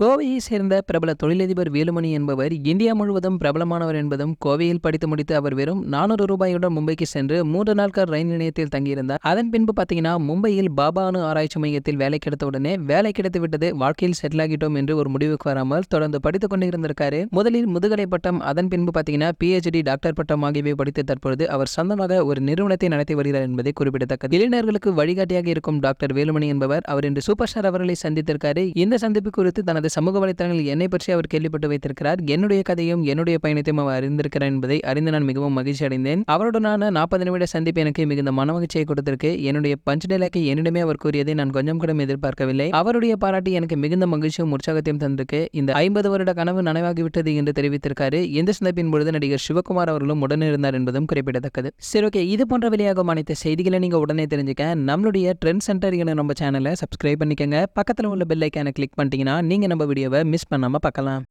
கோவையை சேர்ந்த பிரபல தொழிலதிபர் வேலுமணி என்பவர் இந்தியா முழுவதும் பிரபலமானவர் என்பதும் கோவையில் படித்து முடித்து அவர் வெறும் நானூறு ரூபாயுடன் மும்பைக்கு சென்று மூன்று நாட்கள் ரயில் நிலையத்தில் தங்கியிருந்தார். அதன் பின்பு பார்த்தீங்கன்னா மும்பையில் பாபா அணு ஆராய்ச்சி மையத்தில் வேலை கிடைத்த உடனே வேலை கிடைத்து விட்டது வாழ்க்கையில் செட்டில் ஆகிட்டோம் என்று ஒரு முடிவுக்கு வராமல் தொடர்ந்து படித்துக் கொண்டிருந்திருக்காரு. முதலில் முதுகலை பட்டம் அதன் பின்பு பார்த்தீங்கன்னா பிஹெச்டி டாக்டர் பட்டம் ஆகியவை படித்து தற்பொழுது அவர் சொந்தமாக ஒரு நிறுவனத்தை நடத்தி வருகிறார் என்பதை குறிப்பிடத்தக்கது. இளைஞர்களுக்கு வழிகாட்டியாக இருக்கும் டாக்டர் வேலுமணி என்பவர் அவர் இன்று சூப்பர் ஸ்டார் அவர்களை சந்தித்திருக்காரு. இந்த சந்திப்பு குறித்து தனது சமூக வலைத்தளங்களில் என்னை பற்றி அவர் கேள்விப்பட்டு வைத்திருக்கிறார். என்னுடைய கதையும் என்னுடைய பயணத்தையும் அவர் அறிந்திருக்கிறார் என்பதை அறிந்து நான் மிகவும் மகிழ்ச்சி அடைந்தேன். அவருடனான நாற்பது நிமிட சந்திப்பு எனக்கு மிகுந்த மனமகிழ்ச்சியை கொடுத்திருக்கு. என்னுடைய பஞ்சநிலைக்கு என்னிடமே அவர் கூறியதை நான் கொஞ்சம் கூட எதிர்பார்க்கவில்லை. அவருடைய பாராட்டு எனக்கு மிகுந்த மகிழ்ச்சியும் உற்சாகத்தையும் தந்திருக்கு. இந்த ஐம்பது வருட கனவு நனவாகிவிட்டது என்று தெரிவித்திருக்காரு. இந்த சந்திப்பின் பொழுது நடிகர் சிவகுமார் அவர்களும் உடனே இருந்தார் என்பதும் குறிப்பிடத்தக்கது. சரி ஓகே. இது போன்ற வெளியாகும் அனைத்து செய்திகளை நீங்க உடனே தெரிஞ்சுக்க நம்மளுடைய ட்ரெண்ட் சென்டர் என நம்ம சேனலை சப்ஸ்கிரைப் பண்ணிக்கங்க. பக்கத்தில் உள்ள பெல் ஐக்கானை கிளிக் பண்ணிட்டீங்கன்னா நீங்க நம்ம வீடியோவை மிஸ் பண்ணாமல் பார்க்கலாம்.